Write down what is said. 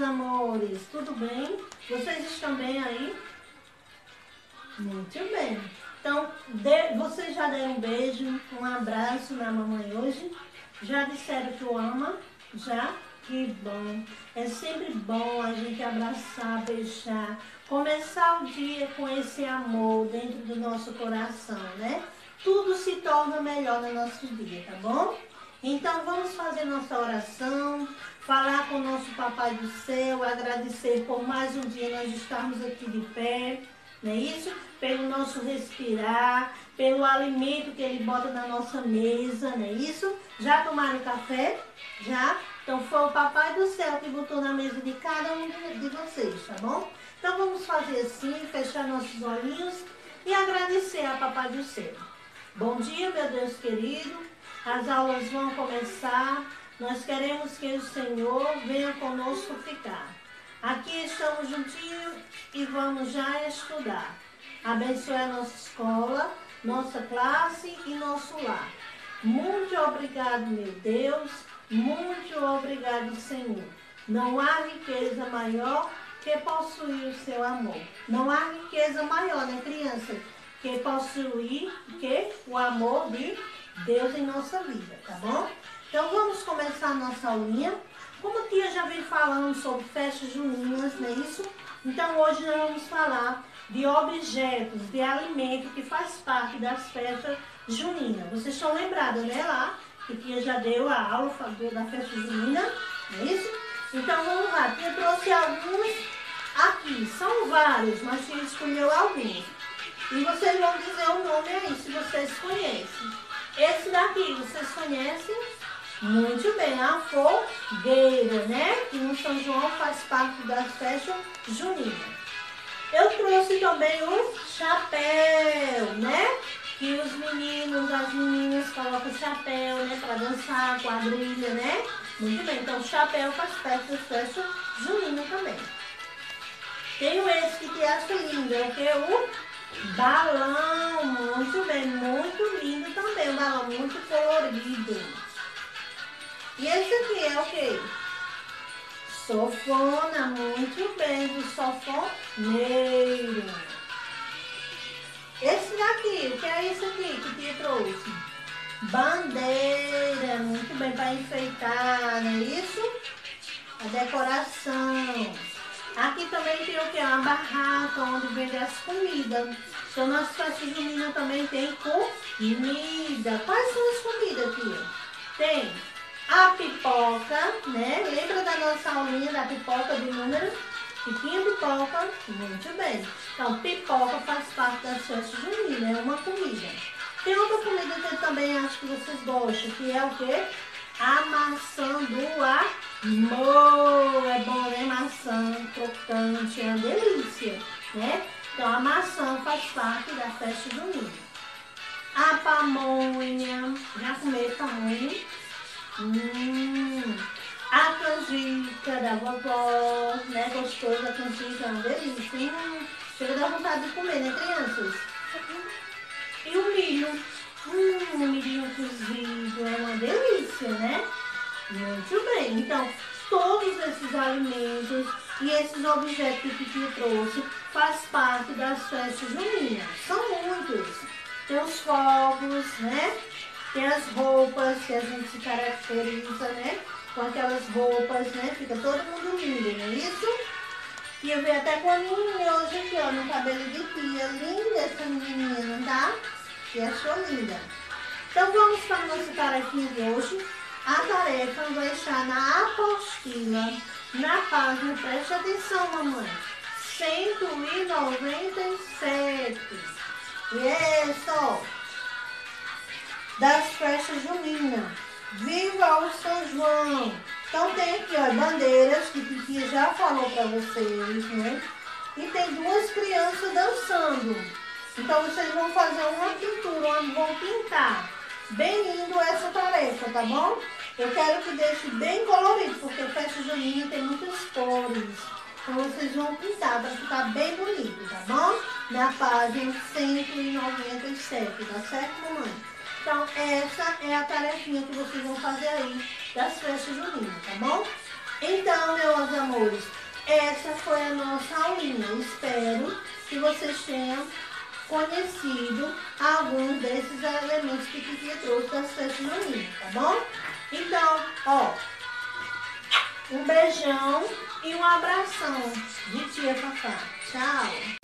amores? Tudo bem? Vocês estão bem aí? Muito bem. Então, de, vocês já deram um beijo, um abraço na mamãe hoje? Já disseram que o ama? Já? Que bom. É sempre bom a gente abraçar, beijar, começar o dia com esse amor dentro do nosso coração, né? Tudo se torna melhor no nosso dia, tá bom? Então vamos fazer nossa oração, falar com o nosso Papai do Céu, agradecer por mais um dia nós estarmos aqui de pé, não é isso? Pelo nosso respirar, pelo alimento que Ele bota na nossa mesa, não é isso? Já tomaram café? Já? Então foi o Papai do Céu que botou na mesa de cada um de vocês, tá bom? Então vamos fazer assim, fechar nossos olhinhos e agradecer a Papai do Céu. Bom dia, meu Deus querido. As aulas vão começar. Nós queremos que o Senhor venha conosco ficar. Aqui estamos juntinhos e vamos já estudar. Abençoe a nossa escola, nossa classe e nosso lar. Muito obrigado, meu Deus. Muito obrigado, Senhor. Não há riqueza maior que possuir o seu amor. Não há riqueza maior, né, criança? Que possuir que o amor de Deus em nossa vida, tá bom? Então vamos começar a nossa aulinha. Como a tia já vem falando sobre festas juninas, não é isso? Então hoje nós vamos falar de objetos, de alimento que faz parte das festas juninas. Vocês estão lembrados, né, lá? Que tia já deu a aula da festa junina, não é isso? Então vamos lá, tia trouxe alguns aqui, são vários, mas tia escolheu alguns. E vocês vão dizer o nome aí, se vocês conhecem. Esse daqui, vocês conhecem? Muito bem, a fogueira, né? Que no São João faz parte das festas juninas. Eu trouxe também o chapéu, né? Que os meninos, as meninas colocam chapéu, né? Para dançar, quadrilha, né? Muito bem, então o chapéu faz parte das festas juninas também. Tenho esse que te acha lindo, é que? O Balão, muito bem, muito lindo também, um balão muito colorido. E esse aqui é o quê? Sofona, muito bem, do sofoneiro. Esse daqui, o que é esse aqui que tia trouxe? Bandeira, muito bem, para enfeitar, não é isso? A decoração. Aqui também tem o que? Uma barraca onde vende as comidas. Então, nossa festa junina também tem comida. Quais são as comidas aqui? Tem a pipoca, né? Lembra da nossa aulinha da pipoca de número? Que tinha pipoca? Muito bem. Então, pipoca faz parte das festas juninas, é uma comida. Tem outra comida que também acho que vocês gostam, que é o quê? A maçã do amor. É bom, né? Maçã crocante, é uma delícia, né? Então, a maçã faz parte da festa junina. A pamonha, já comeram pamonha? Hum, a canjica da vovó, né? Gostosa a canjica, é uma delícia. Hum, chega dar vontade de comer, né, crianças? E o milho. Hum, o milho cozido é uma delícia, né? Muito bem. Então, todos esses alimentos e esses objetos que Titi trouxe faz parte das festas juninas. São muitos. Tem os fogos, né? Tem as roupas que a gente se caracteriza, né? Com aquelas roupas, né? Fica todo mundo lindo, não é isso? E eu vi até com a menininha hoje aqui, ó, no cabelo de tia. Linda essa menininha, não tá? E achou linda. Então vamos para a nossa tarefinha de hoje. A tarefa vai estar na apostila, na página, preste atenção, mamãe. 197. Isso! Das festas juninas. Viva o São João! Então tem aqui, ó, bandeiras, que Piquinha já falou para vocês, né? E tem duas crianças dançando. Então vocês vão fazer uma pintura, vão pintar. Bem lindo essa tarefa, tá bom? Eu quero que deixe bem colorido, porque festa junina tem muitas cores. Então vocês vão pintar para ficar bem bonito, tá bom? Na página 197, tá certo, mamãe? Então essa é a tarefinha que vocês vão fazer aí das festas juninas, tá bom? Então, meus amores, essa foi a nossa aulinha. Espero que vocês tenham conhecido alguns desses elementos que a tia trouxe festas juninas, tá bom? Então, ó, um beijão e um abração de tia Fafá. Tchau!